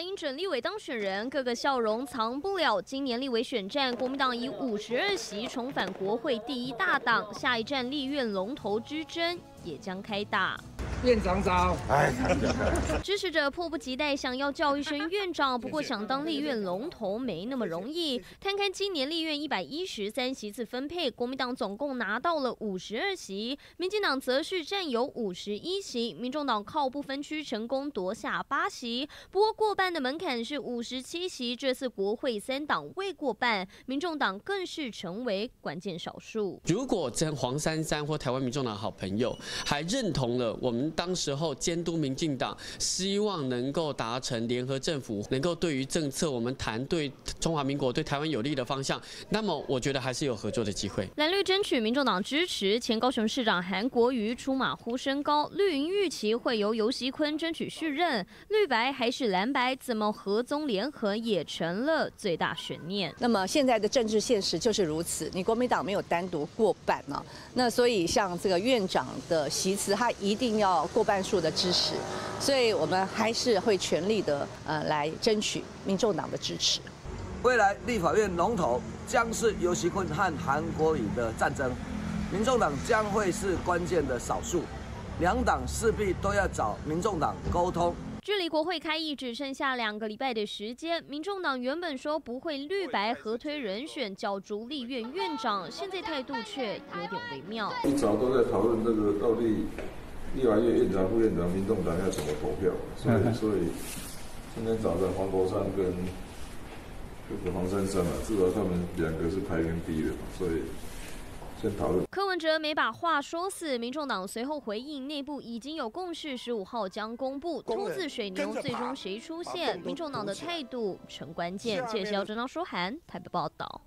蓝营整立委当选人，各个笑容藏不了。今年立委选战，国民党以五十二席重返国会第一大党，下一站立院龙头之争也将开打。院长早，哎，支持者迫不及待想要叫一声院长，不过想当立院龙头没那么容易。看看今年立院一百一十三席次分配，国民党总共拿到了五十二席，民进党则是占有五十一席，民众党靠不分区成功夺下八席。不过过半的门槛是五十七席，这次国会三党未过半，民众党更是成为关键少数。如果真黄珊珊或台湾民众党好朋友还认同了我们。当时候监督民进党，希望能够达成联合政府，能够对于政策我们谈对中华民国、对台湾有利的方向，那么我觉得还是有合作的机会。蓝绿争取民众党支持，前高雄市长韩国瑜出马呼声高，绿营预期会由游锡坤争取续任，绿白还是蓝白怎么合综联合也成了最大悬念。那么现在的政治现实就是如此，你国民党没有单独过半呢，那所以像这个院长的席次，他一定要。过半数的支持，所以我们还是会全力的呃来争取民众党的支持。未来立法院龙头将是尤锡坤和韩国瑜的战争，民众党将会是关键的少数，两党势必都要找民众党沟通。距离国会开议只剩下两个礼拜的时间，民众党原本说不会绿白合推人选角逐立院院长，现在态度却有点微妙。一早都在讨论这个到底。立法院院长、副院长，民众党要怎么投票？所以，所以今天早上黄国昌跟这个黄珊珊啊，至少他们两个是排名第一的嘛，所以先讨论。柯文哲没把话说死，民众党随后回应，内部已经有共识，十五号将公布秃子水牛最终谁出现，民众党的态度成关键。谢谢姚正章、舒涵台北报道。